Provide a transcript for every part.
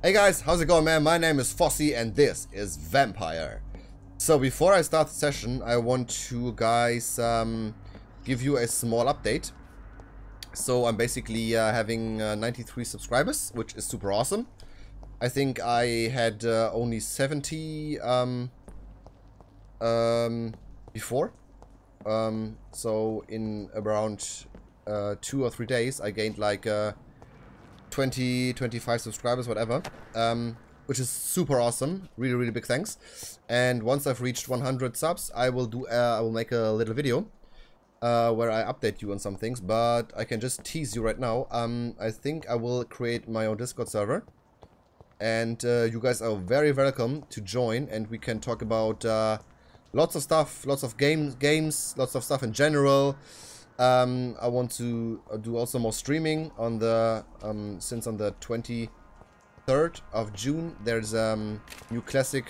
Hey guys, how's it going man? My name is Vossi and this is Vampyr. So before I start the session, I want to guys um, give you a small update. So I'm basically uh, having uh, 93 subscribers, which is super awesome. I think I had uh, only 70 um, um, before. Um, so in around uh, two or three days, I gained like uh, 20, 25 subscribers, whatever. Um, which is super awesome. Really, really big thanks. And once I've reached 100 subs, I will do. Uh, I will make a little video uh, where I update you on some things. But I can just tease you right now. Um, I think I will create my own Discord server, and uh, you guys are very welcome to join, and we can talk about uh, lots of stuff, lots of games, games, lots of stuff in general. Um, I want to uh, do also more streaming on the um, since on the 23rd of June there's a um, new classic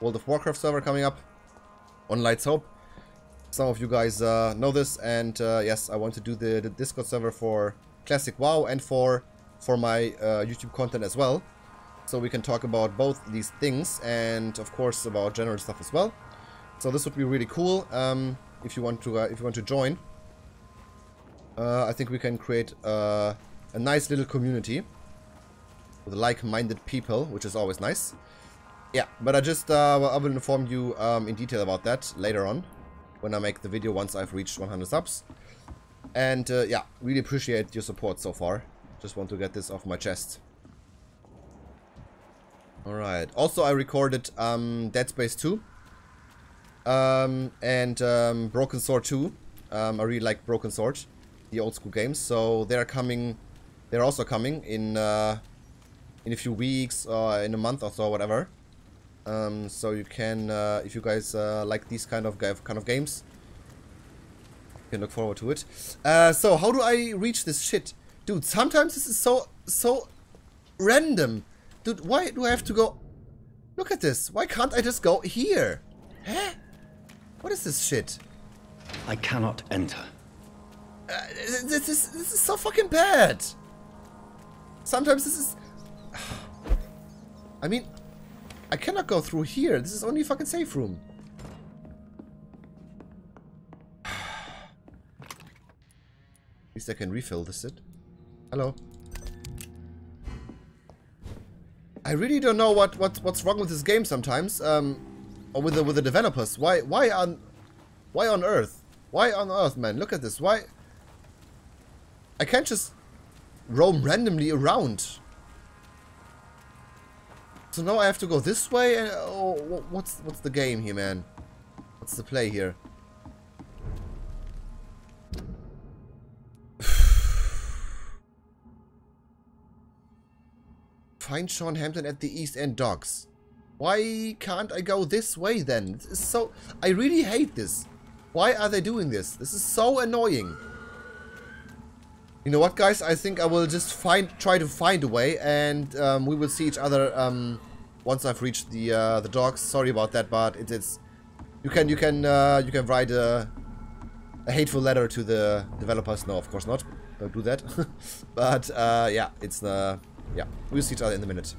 World of Warcraft server coming up on Lights Hope. Some of you guys uh, know this, and uh, yes, I want to do the, the, Discord server for classic WoW and for for my uh, YouTube content as well, so we can talk about both these things and of course about general stuff as well. So this would be really cool um, if you want to uh, if you want to join. Uh, I think we can create uh, a nice little community with like-minded people, which is always nice. Yeah, but I just uh, I will inform you um, in detail about that later on when I make the video once I've reached 100 subs. And uh, yeah, really appreciate your support so far. Just want to get this off my chest. Alright. Also, I recorded um, Dead Space 2 um, and um, Broken Sword 2. Um, I really like Broken Sword the old school games. So they're coming, they're also coming in uh, in a few weeks or in a month or so, whatever. Um, so you can, uh, if you guys uh, like these kind of kind of games, you can look forward to it. Uh, so how do I reach this shit, dude? Sometimes this is so so random, dude. Why do I have to go? Look at this. Why can't I just go here? Huh? What is this shit? I cannot enter. Uh, this is this is so fucking bad. Sometimes this is. I mean, I cannot go through here. This is only fucking safe room. At least I can refill this it. Hello. I really don't know what, what what's wrong with this game sometimes. Um, or with the with the developers. Why why on why on earth? Why on earth, man? Look at this. Why I can't just roam randomly around. So now I have to go this way and oh, what's what's the game here, man? What's the play here? Find Sean Hampton at the East End Docks. Why can't I go this way then? This is so... I really hate this. Why are they doing this? This is so annoying. You know what, guys? I think I will just find, try to find a way, and um, we will see each other um, once I've reached the uh, the docks. Sorry about that, but it is. You can you can uh, you can write a, a hateful letter to the developers. No, of course not. Don't do that. but uh, yeah, it's uh, yeah. We'll see each other in a minute.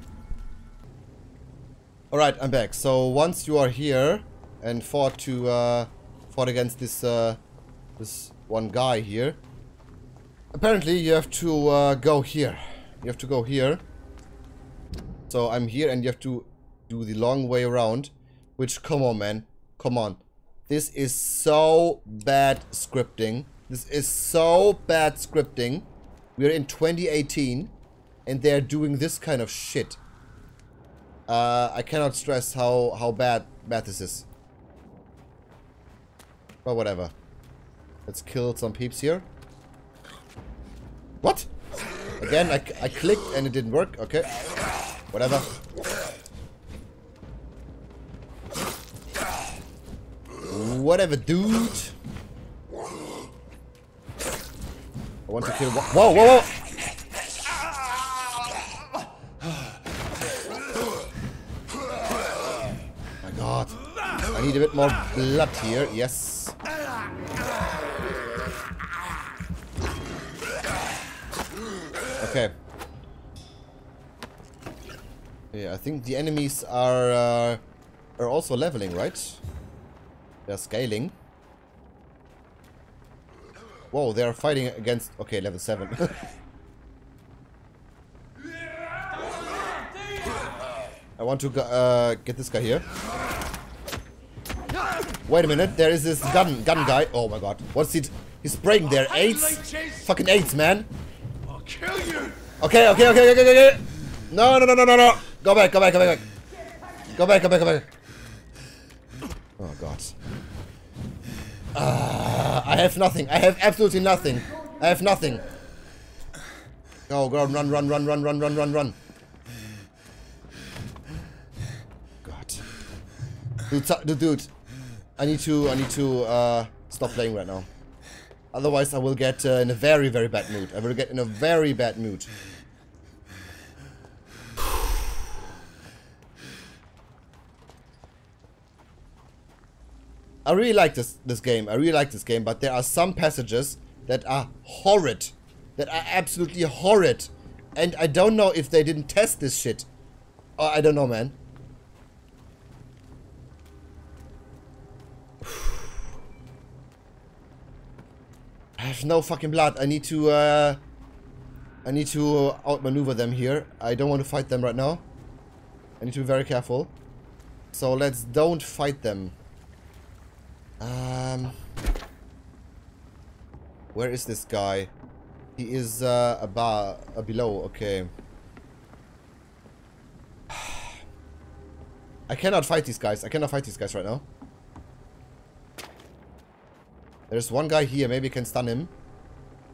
All right, I'm back. So once you are here and fought to uh, fought against this uh, this one guy here. Apparently you have to uh, go here. You have to go here. So I'm here and you have to do the long way around. Which, come on man. Come on. This is so bad scripting. This is so bad scripting. We are in 2018 and they're doing this kind of shit. Uh, I cannot stress how, how bad, bad this is. But whatever. Let's kill some peeps here. What? Again, I, I clicked and it didn't work. Okay. Whatever. Whatever, dude. I want to kill... Whoa, whoa, whoa! My god. I need a bit more blood here. Yes. Okay. Yeah, I think the enemies are uh, are also leveling, right? They're scaling. Whoa, they're fighting against... Okay, level 7. I want to uh, get this guy here. Wait a minute, there is this gun gun guy. Oh my god, what's it? He's spraying there. AIDS? Fucking AIDS, man. Okay, okay, okay, okay, okay. No, no, no, no, no, no. Go back, go back, go back. Go back, go back, go back. Oh god. Uh, I have nothing. I have absolutely nothing. I have nothing. Go, go, run, run, run, run, run, run, run, run. God. Dude, dude. I need to, I need to, uh, stop playing right now. Otherwise, I will get uh, in a very, very bad mood. I will get in a very bad mood. I really like this this game. I really like this game, but there are some passages that are horrid, that are absolutely horrid, and I don't know if they didn't test this shit. Oh, I don't know, man. I have no fucking blood. I need to, uh... I need to outmaneuver them here. I don't want to fight them right now. I need to be very careful. So let's don't fight them. Um... Where is this guy? He is, uh, above, uh, below. Okay. I cannot fight these guys. I cannot fight these guys right now. There's one guy here. Maybe I can stun him.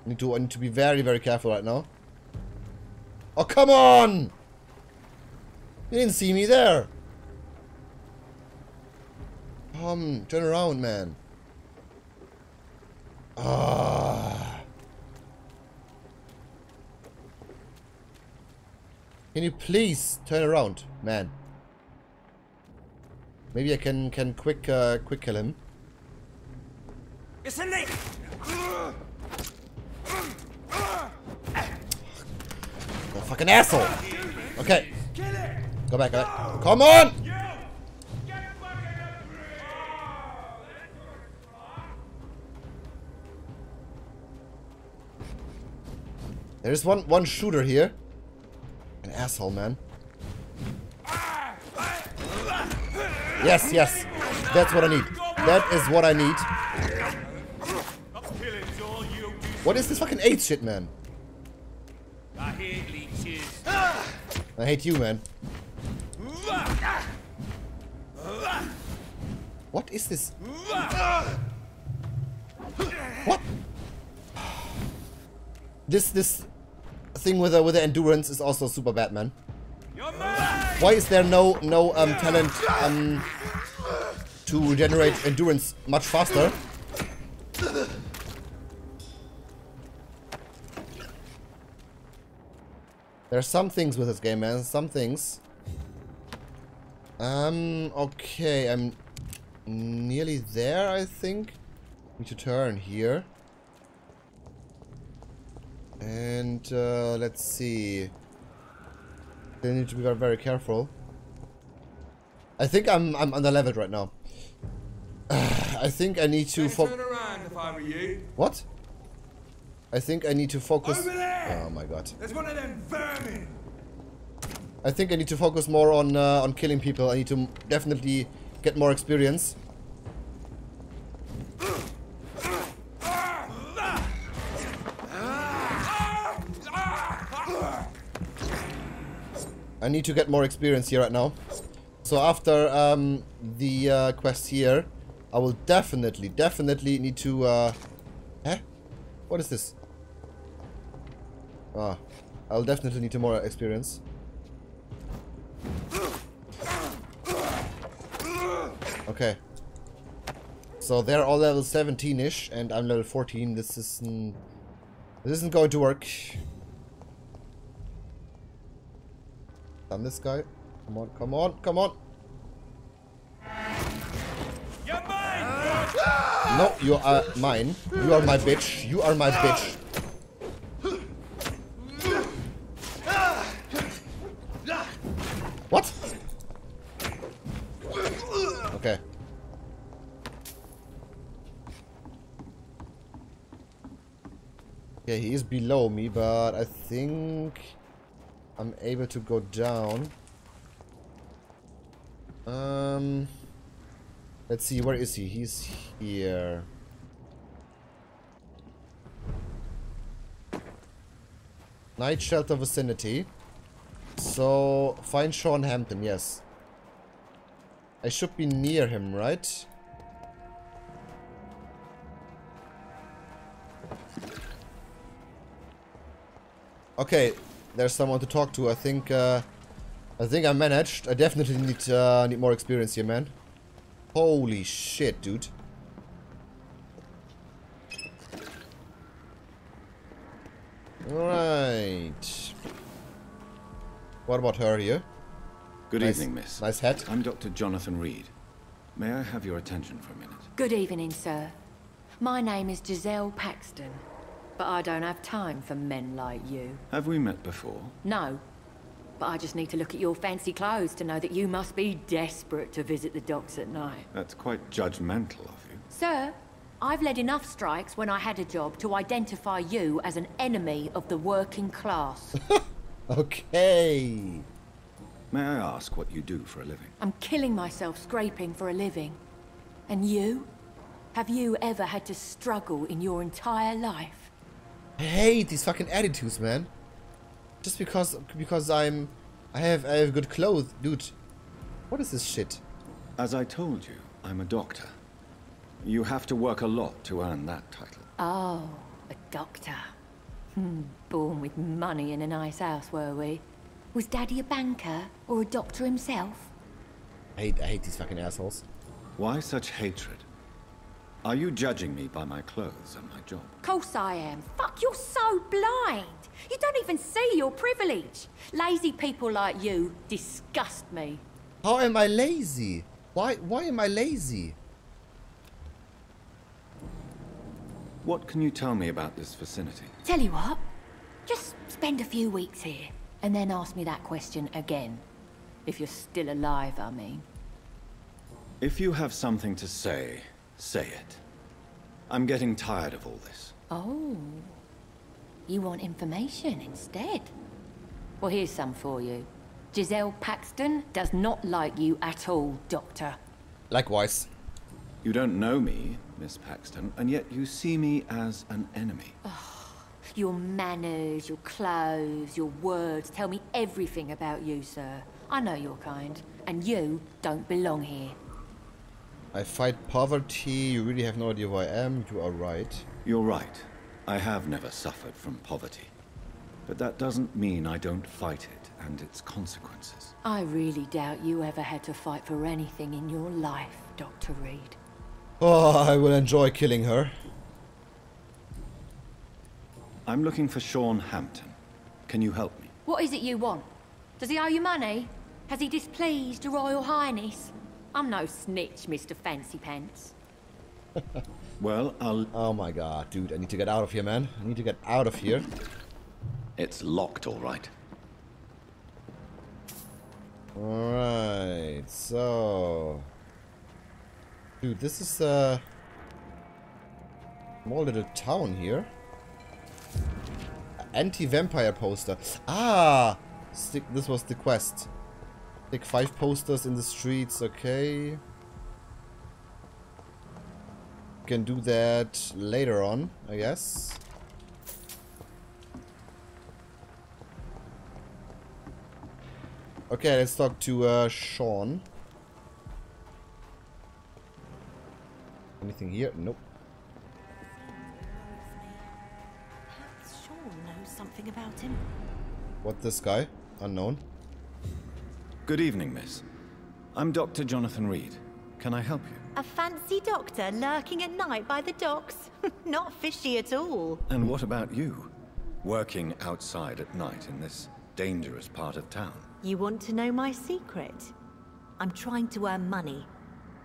I need to, I need to be very, very careful right now. Oh, come on! You didn't see me there. Come, turn around, man. Ah. Can you please turn around, man? Maybe I can can quick uh, quick kill him. You fucking asshole. Okay. Go back, go back. Come on! There's one one shooter here. An asshole, man. Yes, yes. That's what I need. That is what I need. What is this fucking AIDS shit, man? I hate leeches. I hate you, man. What is this? What? This this thing with the with the endurance is also super bad, man. Why is there no no um talent um to regenerate endurance much faster? There are some things with this game, man. Some things. Um. Okay, I'm nearly there. I think. Need to turn here. And uh, let's see. They need to be very, very careful. I think I'm I'm under leveled right now. I think I need to focus. around if I were you. What? I think I need to focus. Oh my god. There's one of them vermin. I think I need to focus more on uh, on killing people. I need to definitely get more experience. I need to get more experience here right now. So after um, the uh, quest here, I will definitely, definitely need to... Uh... Huh? What is this? Ah, I'll definitely need to more experience. Okay. So they're all level 17-ish, and I'm level 14. This isn't... This isn't going to work. Done this guy. Come on, come on, come on. You're mine. No, you are mine. You are my bitch. You are my bitch. What? Okay. Okay, he is below me, but I think I'm able to go down. Um, let's see, where is he? He's here. Night shelter vicinity. So, find Sean Hampton, yes. I should be near him, right? Okay, there's someone to talk to. I think, uh, I think I managed. I definitely need, uh, need more experience here, man. Holy shit, dude. Alright. What about her here? Good Nice- evening, miss. Nice hat. I'm Dr. Jonathan Reid. May I have your attention for a minute? Good evening, sir. My name is Giselle Paxton, but I don't have time for men like you. Have we met before? No, but I just need to look at your fancy clothes to know that you must be desperate to visit the docks at night. That's quite judgmental of you. Sir, I've led enough strikes when I had a job to identify you as an enemy of the working class. Okay. May I ask what you do for a living? I'm killing myself scraping for a living. And you? Have you ever had to struggle in your entire life? I hate these fucking attitudes, man. Just because because I'm I have I have good clothes, dude. What is this shit? As I told you, I'm a doctor. You have to work a lot to earn that title. Oh, a doctor. Hmm, born with money in a nice house, were we? Was Daddy a banker or a doctor himself? I hate I hate these fucking assholes. Why such hatred? Are you judging me by my clothes and my job? Of course I am. Fuck, you're so blind. You don't even see your privilege. Lazy people like you disgust me. How am I lazy? Why why am I lazy? What can you tell me about this vicinity? Tell you what, just spend a few weeks here and then ask me that question again. If you're still alive, I mean. If you have something to say, say it. I'm getting tired of all this. Oh. You want information instead? Well, here's some for you. Giselle Paxton does not like you at all, Doctor. Likewise. You don't know me, Miss Paxton, and yet you see me as an enemy. Your manners, your clothes, your words tell me everything about you, sir. I know your kind, and you don't belong here. I fight poverty. You really have no idea who I am. You are right. You're right. I have never suffered from poverty. But that doesn't mean I don't fight it and its consequences. I really doubt you ever had to fight for anything in your life, Dr. Reid. Oh, I will enjoy killing her. I'm looking for Sean Hampton. Can you help me? What is it you want? Does he owe you money? Has he displeased your Royal Highness? I'm no snitch, Mr. Fancy Pants. Well, I'll... Oh my god, dude, I need to get out of here, man. I need to get out of here. It's locked, all right. Alright, so... Dude, this is a small little town here. Anti-vampire poster. Ah! Stick, this was the quest. Stick five posters in the streets, okay. Can do that later on, I guess. Okay, let's talk to uh, Sean. Anything here? Nope. Perhaps Sean knows something about him. What this guy? Unknown. Good evening, miss. I'm Dr. Jonathan Reid. Can I help you? A fancy doctor lurking at night by the docks? Not fishy at all. And what about you? Working outside at night in this dangerous part of town? You want to know my secret? I'm trying to earn money.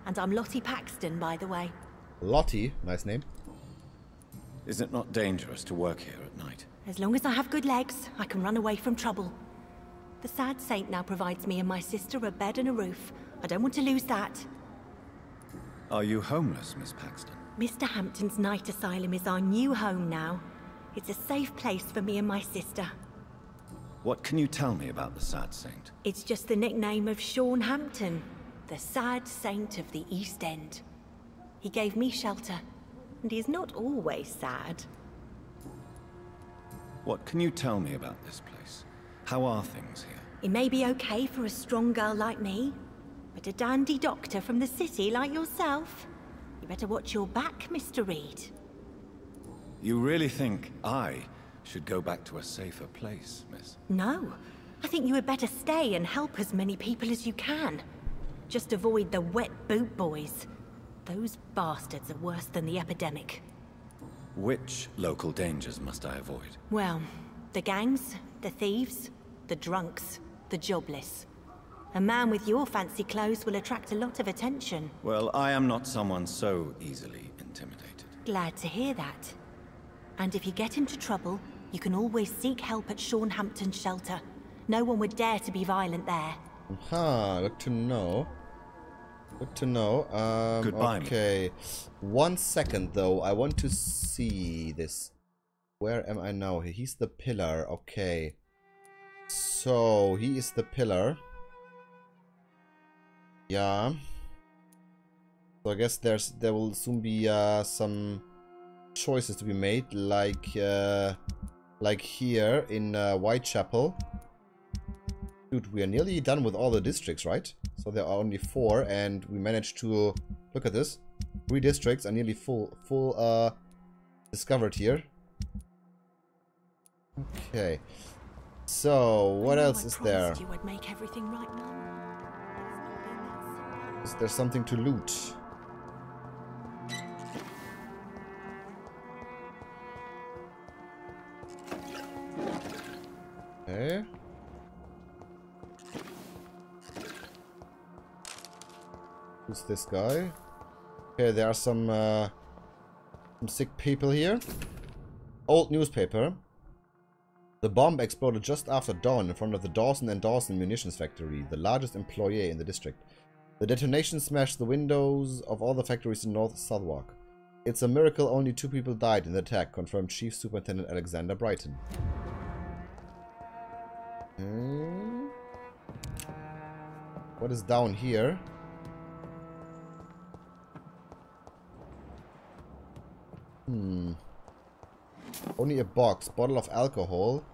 And I'm Lottie Paxton, by the way. Lottie, nice name. Is it not dangerous to work here at night? As long as I have good legs, I can run away from trouble. The sad saint now provides me and my sister a bed and a roof. I don't want to lose that. Are you homeless, Miss Paxton? Mr. Hampton's night asylum is our new home now. It's a safe place for me and my sister. What can you tell me about the Sad Saint? It's just the nickname of Sean Hampton, the sad saint of the East End. He gave me shelter, and he is not always sad. What can you tell me about this place? How are things here? It may be okay for a strong girl like me, but a dandy doctor from the city like yourself, you better watch your back, Mr. Reid. You really think I should go back to a safer place, miss? No, I think you had better stay and help as many people as you can. Just avoid the wet boot boys. Those bastards are worse than the epidemic. Which local dangers must I avoid? Well, the gangs, the thieves, the drunks, the jobless. A man with your fancy clothes will attract a lot of attention. Well, I am not someone so easily intimidated. Glad to hear that. And if you get into trouble, you can always seek help at Sean Hampton's shelter. No one would dare to be violent there. Huh, good to know. Good to know. Um, Goodbye, Okay. One second, though. I want to see this. Where am I now? He's the pillar. Okay. So, he is the pillar. Yeah. So I guess there's there will soon be uh, some choices to be made, like uh, like here in uh, Whitechapel. Dude, we are nearly done with all the districts, right? So there are only four, and we managed to look at this. Three districts are nearly full, full uh, discovered here. Okay. So what else is there? You would make everything right, Is there something to loot? Okay. Who's this guy? Okay, there are some uh, some sick people here. Old newspaper. The bomb exploded just after dawn in front of the Dawson and Dawson munitions factory, the largest employer in the district. The detonation smashed the windows of all the factories in North Southwark. It's a miracle only two people died in the attack, confirmed Chief Superintendent Alexander Brighton. Hmm. What is down here? Hmm. Only a box. Bottle of alcohol.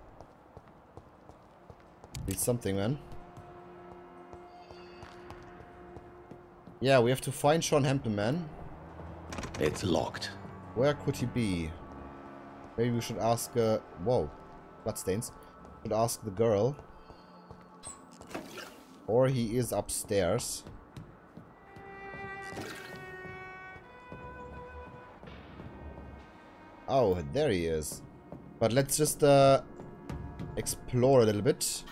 Need something, man. Yeah, we have to find Sean Hampton, man. It's locked. Where could he be? Maybe we should ask, uh, whoa, bloodstains. Should ask the girl. Or he is upstairs. Oh, there he is. But let's just, uh, explore a little bit.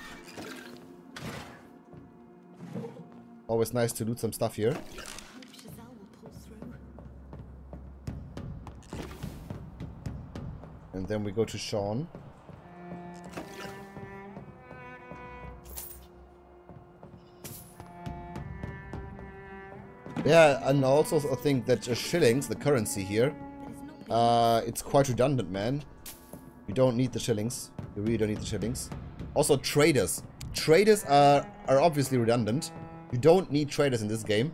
Always nice to loot some stuff here. And then we go to Sean. Yeah, and also I think that uh, shillings, the currency here, uh, it's quite redundant, man. You don't need the shillings. You really don't need the shillings. Also, traders. Traders are, are obviously redundant. You don't need traders in this game.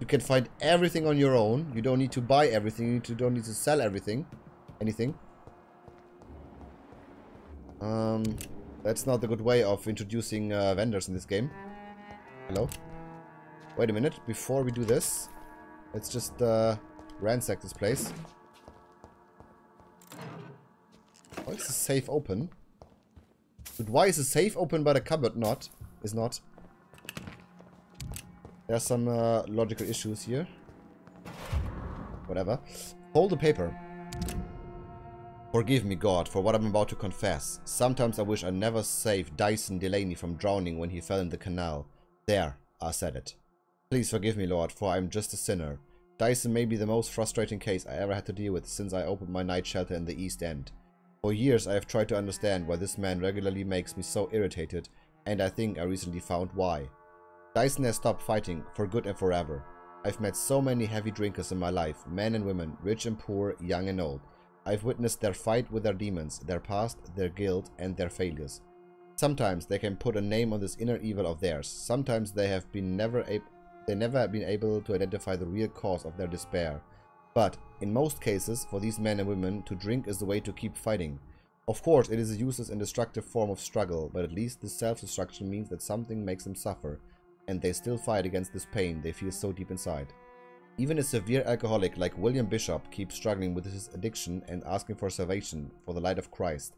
You can find everything on your own. You don't need to buy everything. You don't need to sell everything. Anything. Um, that's not a good way of introducing uh, vendors in this game. Hello? Wait a minute. Before we do this, let's just uh, ransack this place. Why is the safe open? But why is the safe open but the cupboard not? Is not? There's some uh, logical issues here. Whatever. Hold the paper. Forgive me, God, for what I'm about to confess. Sometimes I wish I never saved Dyson Delaney from drowning when he fell in the canal. There, I said it. Please forgive me, Lord, for I'm just a sinner. Dyson may be the most frustrating case I ever had to deal with since I opened my night shelter in the East End. For years I have tried to understand why this man regularly makes me so irritated And I think I recently found why. Dyson has stopped fighting for good and forever. I've met so many heavy drinkers in my life, men and women, rich and poor, young and old. I've witnessed their fight with their demons, their past, their guilt, and their failures. Sometimes they can put a name on this inner evil of theirs. Sometimes they have been never able they never have been able to identify the real cause of their despair. But in most cases, for these men and women, to drink is the way to keep fighting. Of course, it is a useless and destructive form of struggle, but at least this self-destruction means that something makes them suffer, and they still fight against this pain they feel so deep inside. Even a severe alcoholic like William Bishop keeps struggling with his addiction and asking for salvation, for the light of Christ.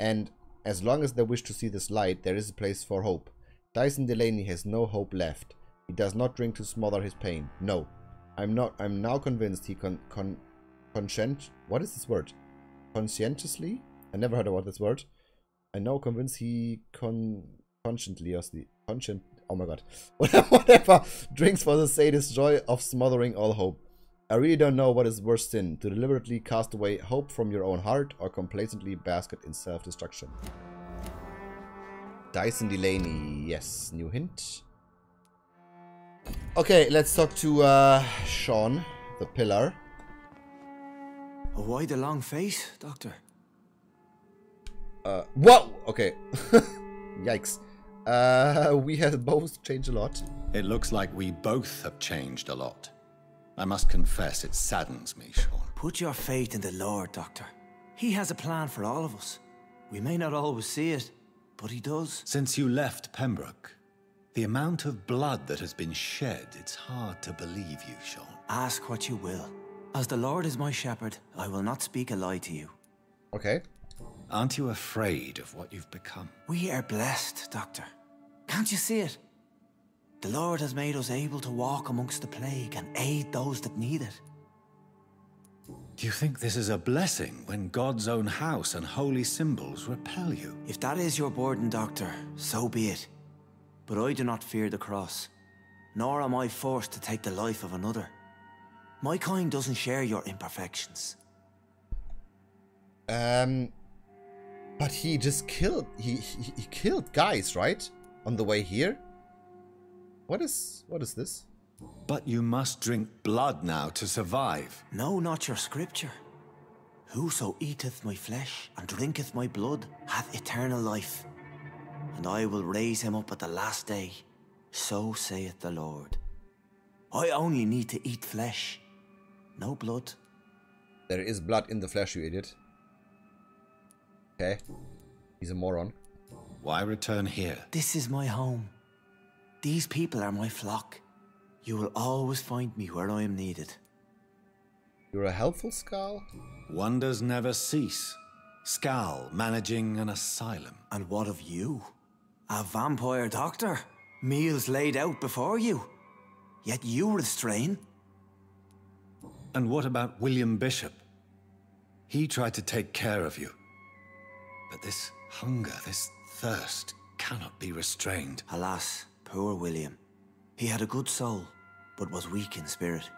And as long as they wish to see this light, there is a place for hope. Dyson Delaney has no hope left. He does not drink to smother his pain. No. I'm not I'm now convinced he con con conscient what is this word? Conscientiously? I never heard about this word. I'm now convinced he con consciently conscient oh my god. Whatever drinks for the sadist joy of smothering all hope. I really don't know what is worse sin, to deliberately cast away hope from your own heart or complacently bask in self-destruction. Dyson Delaney, yes, new hint. Okay, let's talk to uh, Sean, the pillar. Why the long face, Doctor? Uh, whoa! Okay. Yikes. Uh, we have both changed a lot. It looks like we both have changed a lot. I must confess, it saddens me, Sean. Put your faith in the Lord, Doctor. He has a plan for all of us. We may not always see it, but he does. Since you left Pembroke, the amount of blood that has been shed, it's hard to believe you, Sean. Ask what you will. As the Lord is my shepherd, I will not speak a lie to you. Okay. Aren't you afraid of what you've become? We are blessed, Doctor. Can't you see it? The Lord has made us able to walk amongst the plague and aid those that need it. Do you think this is a blessing when God's own house and holy symbols repel you? If that is your burden, Doctor, so be it. But I do not fear the cross, nor am I forced to take the life of another. My kind doesn't share your imperfections. Um, but he just killed, he, he, he killed guys, right? On the way here? What is what is this? But you must drink blood now to survive. No, not your scripture. Whoso eateth my flesh and drinketh my blood hath eternal life, and I will raise him up at the last day. So saith the Lord. I only need to eat flesh, no blood. There is blood in the flesh, you idiot. Okay. He's a moron. Why return here? This is my home. These people are my flock. You will always find me where I am needed. You're a helpful Skal? Wonders never cease. Skal managing an asylum. And what of you? A vampire doctor? Meals laid out before you. Yet you restrain. And what about William Bishop? He tried to take care of you. But this hunger, this thirst, cannot be restrained. Alas, poor William. He had a good soul, but was weak in spirit.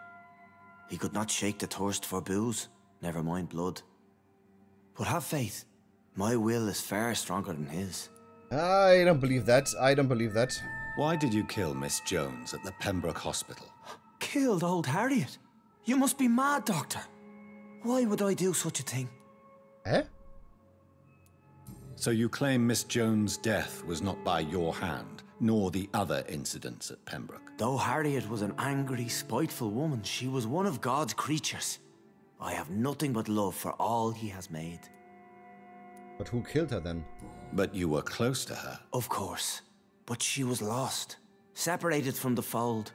He could not shake the thirst for booze, never mind blood. But have faith. My will is far stronger than his. I don't believe that. I don't believe that. Why did you kill Miss Jones at the Pembroke Hospital? Killed old Harriet? You must be mad, Doctor. Why would I do such a thing? Eh? So you claim Miss Jones' death was not by your hand, nor the other incidents at Pembroke? Though Harriet was an angry, spiteful woman, she was one of God's creatures. I have nothing but love for all he has made. But who killed her then? But you were close to her. Of course. But she was lost, separated from the fold.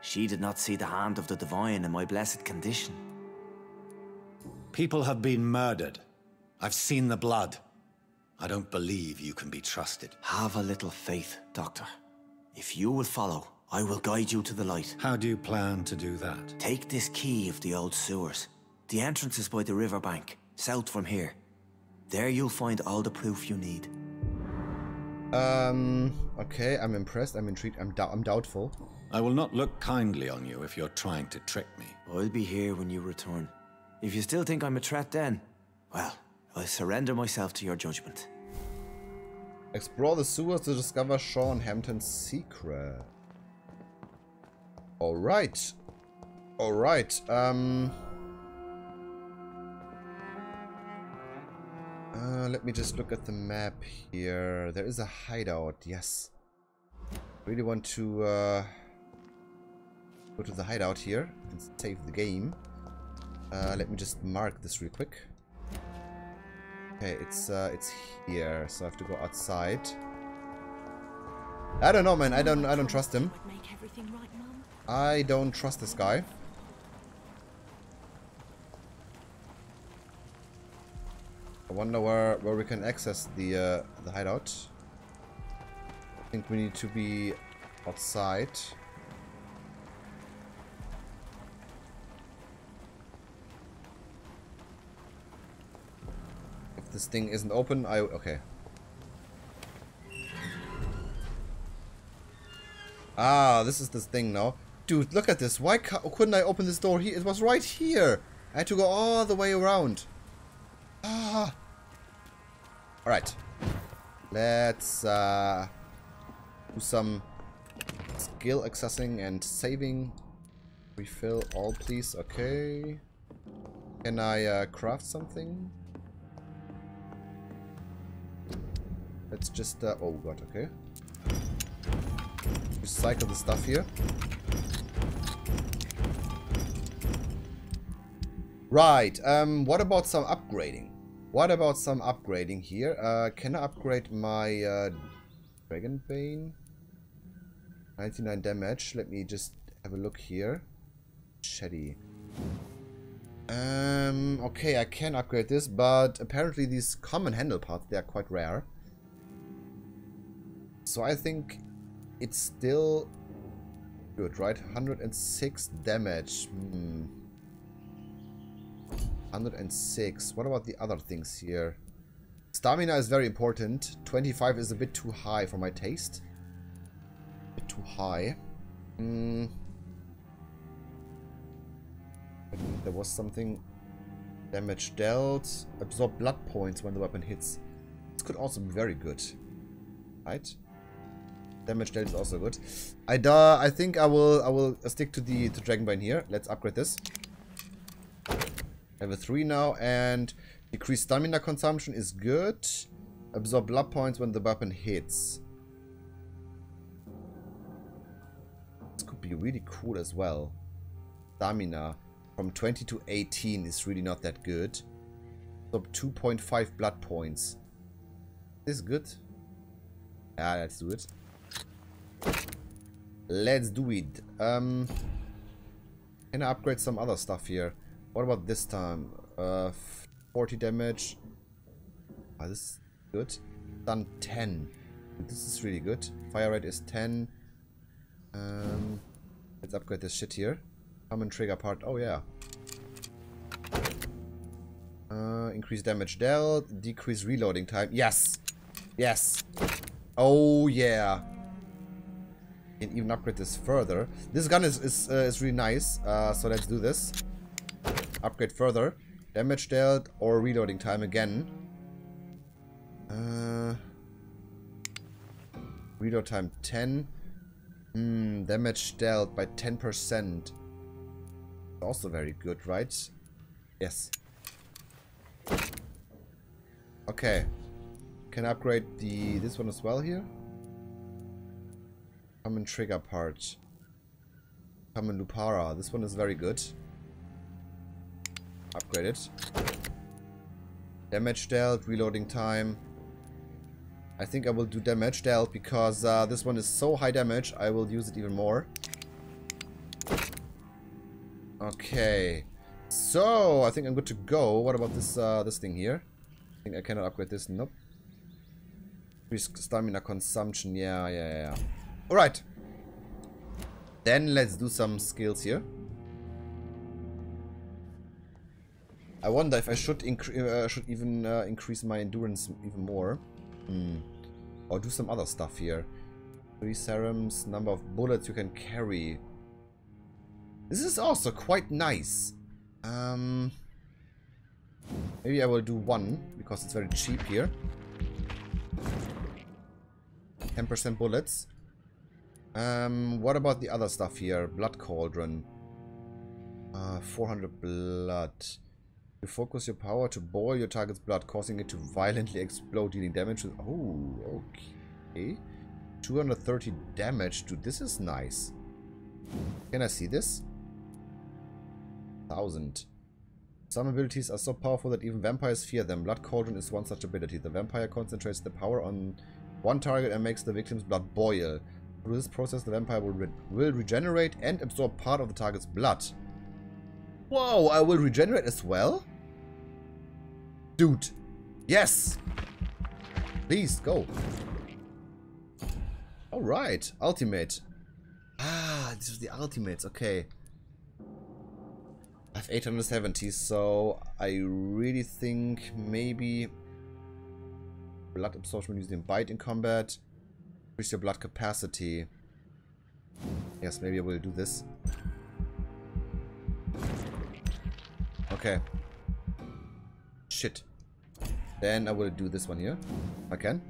She did not see the hand of the divine in my blessed condition. People have been murdered. I've seen the blood. I don't believe you can be trusted. Have a little faith, Doctor. If you will follow, I will guide you to the light. How do you plan to do that? Take this key of the old sewers. The entrance is by the riverbank, south from here. There you'll find all the proof you need. Um, okay, I'm impressed, I'm intrigued, I'm, I'm doubtful. I will not look kindly on you if you're trying to trick me. I'll be here when you return. If you still think I'm a threat then, well, I surrender myself to your judgment. Explore the sewers to discover Sean Hampton's secret. Alright. Alright. Um... Uh, let me just look at the map here. There is a hideout, yes. Really want to uh, go to the hideout here and save the game. Uh, let me just mark this real quick. Okay, it's uh, it's here, so I have to go outside. I don't know, man. I don't I don't trust him. Would make everything right, Mum. I don't trust this guy. I wonder where where we can access the uh, the hideout. I think we need to be outside. This thing isn't open, I okay. Ah, this is this thing now. Dude, look at this. Why couldn't I open this door here? It was right here. I had to go all the way around. Ah. Alright. Let's uh, do some skill accessing and saving. Refill all, please. Okay. Can I uh, craft something? Let's just... Uh, oh god, okay. Recycle the stuff here. Right, um, what about some upgrading? What about some upgrading here? Uh, can I upgrade my uh, Dragon Bane? 99 damage. Let me just have a look here. Shady. Um, okay, I can upgrade this, but apparently these common handle parts, they are quite rare. So I think it's still good, right? 106 damage. Hmm. 106. What about the other things here? Stamina is very important. 25 is a bit too high for my taste. A bit too high. Hmm. There was something... Damage dealt. Absorb blood points when the weapon hits. This could also be very good. Right? Damage dealt is also good. I uh, I think I will I will stick to the to Dragonbane here. Let's upgrade this. Level 3 now and decreased stamina consumption is good. Absorb blood points when the weapon hits. This could be really cool as well. Stamina from 20 to 18 is really not that good. Absorb 2.5 blood points. This is good. Yeah, let's do it. Let's do it. Um, can I upgrade some other stuff here? What about this time? Uh, 40 damage. Oh, this is good. Done 10. This is really good. Fire rate is 10. Um, let's upgrade this shit here. Common trigger part. Oh, yeah. Uh, increase damage dealt. Decrease reloading time. Yes. Yes. Oh, yeah. Can even upgrade this further. This gun is, is, uh, is really nice. Uh, so let's do this. Upgrade further. Damage dealt or reloading time again. Uh, reload time 10. Hmm, damage dealt by 10%. Also very good, right? Yes. Okay. Can upgrade the this one as well here? Common trigger part. Common Lupara. This one is very good. Upgrade it. Damage dealt, reloading time. I think I will do damage dealt because uh, this one is so high damage, I will use it even more. Okay. So, I think I'm good to go. What about this uh, this thing here? I think I cannot upgrade this. Nope. Increase stamina consumption. Yeah, yeah, yeah. Alright. Then let's do some skills here. I wonder if I should uh, should even uh, increase my endurance even more. Hmm. Or do some other stuff here. Three serums, number of bullets you can carry. This is also quite nice. Um, maybe I will do one, because it's very cheap here. 10% bullets. Um, what about the other stuff here? Blood Cauldron. Uh, 400 blood. You focus your power to boil your target's blood, causing it to violently explode, dealing damage. Oh, okay. 230 damage. Dude, this is nice. Can I see this? 1000. Some abilities are so powerful that even vampires fear them. Blood Cauldron is one such ability. The vampire concentrates the power on one target and makes the victim's blood boil. Through this process, the vampire will, re will regenerate and absorb part of the target's blood. Whoa, I will regenerate as well? Dude. Yes! Please, go. Alright, ultimate. Ah, this is the ultimates, okay. I have 870, so I really think maybe blood absorption using bite in combat. Increase your blood capacity. Yes, maybe I will do this. Okay. Shit. Then I will do this one here. I can.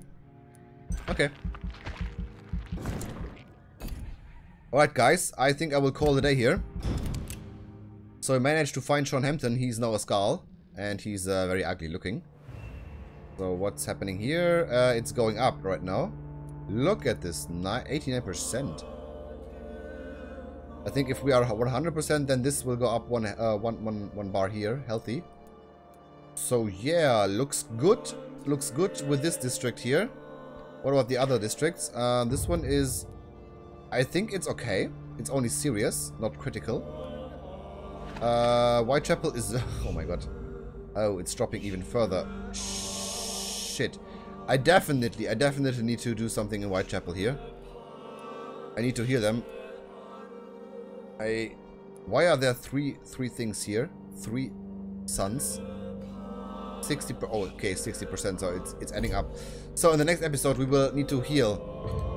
Okay. Alright guys, I think I will call the day here. So I managed to find Sean Hampton. He's now a skal. And he's uh, very ugly looking. So what's happening here? Uh, it's going up right now. Look at this, 89%. I think if we are 100%, then this will go up one, uh, one, one, one bar here, healthy. So yeah, looks good. Looks good with this district here. What about the other districts? Uh, this one is... I think it's okay. It's only serious, not critical. Uh, Whitechapel is... Oh my god. Oh, it's dropping even further. Shit. I definitely, I definitely need to do something in Whitechapel here. I need to hear them. I... Why are there three three things here? Three suns. 60 per, oh okay 60% so it's it's ending up so in the next episode we will need to heal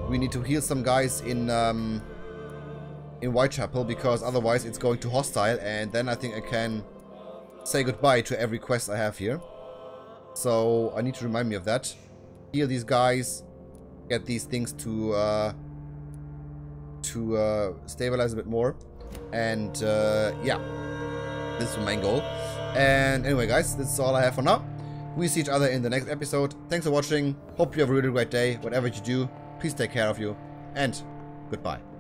we need to heal some guys in um in Whitechapel because otherwise it's going to hostile and then I think I can say goodbye to every quest I have here so I need to remind me of that heal these guys get these things to uh to uh stabilize a bit more and uh yeah this is my goal and anyway, guys, this is all I have for now. We see each other in the next episode. Thanks for watching. Hope you have a really great day. Whatever you do, please take care of you. And goodbye.